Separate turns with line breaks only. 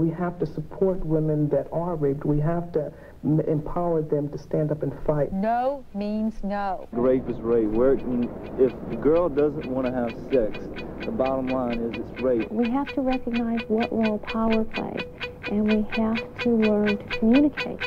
We have to support women that are raped. We have to empower them to stand up and fight.
No means no.
Rape is rape. Where, if the girl doesn't want to have sex, the bottom line is it's rape.
We have to recognize what role power plays, and we have to learn to communicate.